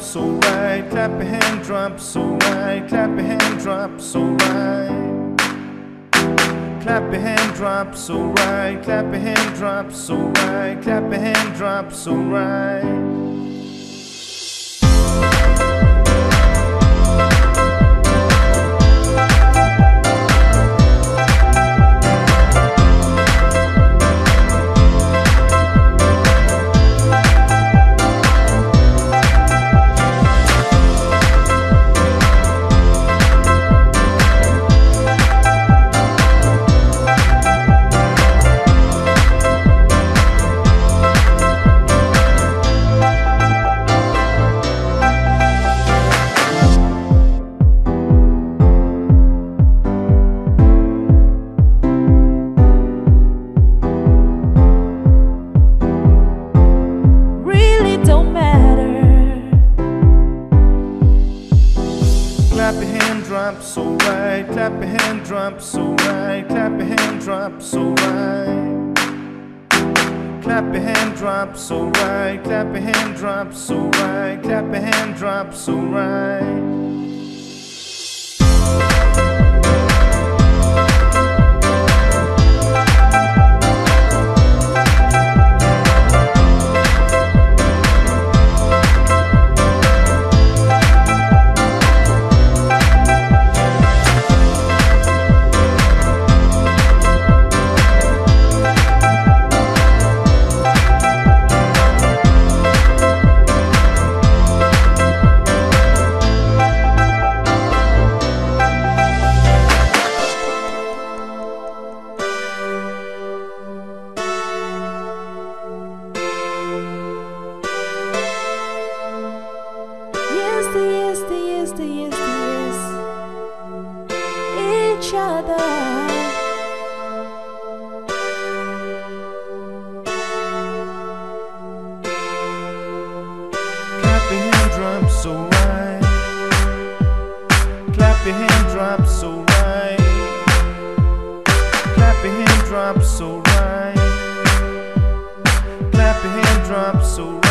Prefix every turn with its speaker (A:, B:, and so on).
A: so right Clap your hand so right. Clap your hand so right. Clap your hand so right. Clap your hand so right. Clap your hand so right. Your hand drop so right. Clap your hand drop so right. Clap your hand drop so right. Clap your hand drop so right. Clap your hand drop so right. Clap your hand drop so right. So right. Clap your hand drop so right. Clap your hand drop so right. Clap your hand drop so right.